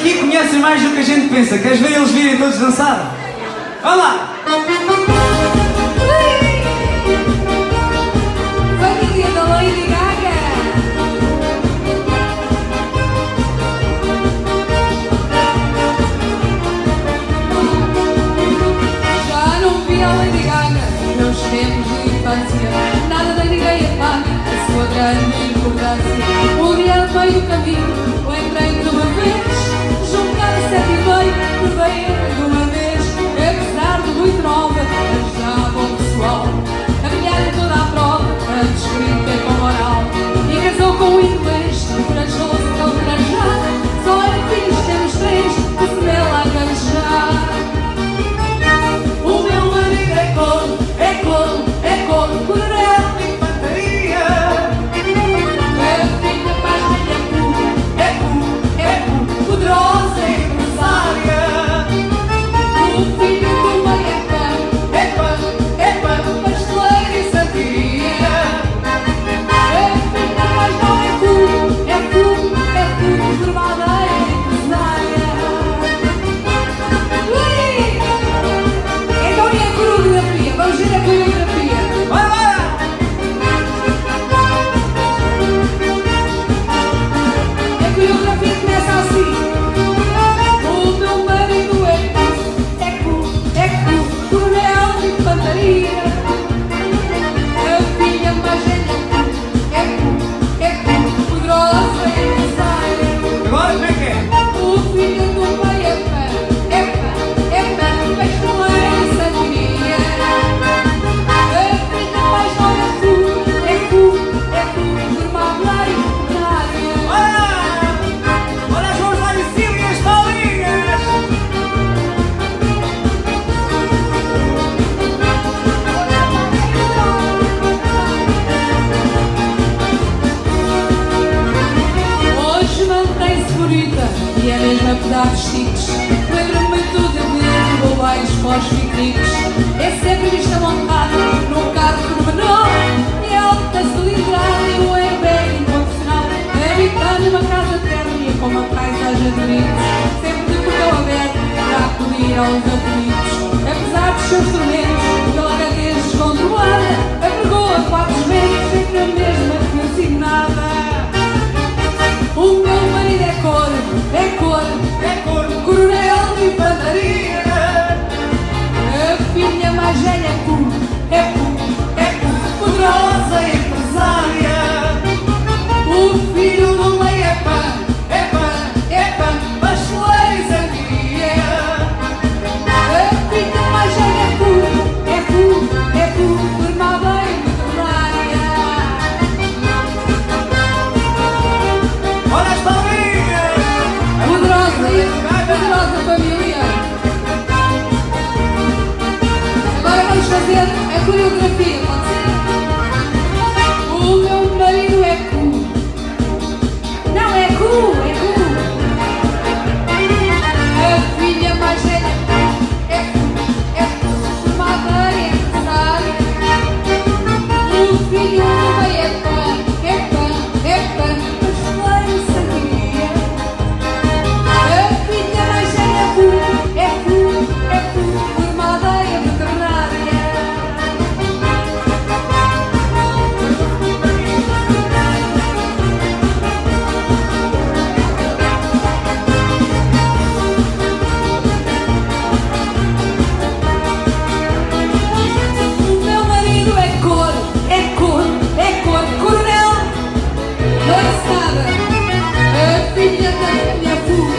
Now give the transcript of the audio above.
aqui conhecem mais do que a gente pensa. Queres ver eles virem todos dançar? Vá lá! Família da Lady Gaga! Já não vi a Lady Gaga, meus tempos de infância. Nada da ninguém é apaga a sua grande importância. O dia meio do caminho you. E é mesmo a dos tiques Lembro-me tudo de roubais pós piqueniques. É sempre vista montada num carro pormenor E é alta cilindrada e o airbag incondicional É, é uma numa casa térmica com uma paisagem bonita Sempre de portão aberto para acudir aos apelidos. Apesar dos seus tormentos, pela gaguez descontrolada Abrigou a quatro meses sempre na mesma coreografia. Έφυγε τα μια φούρνα